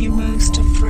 you most afraid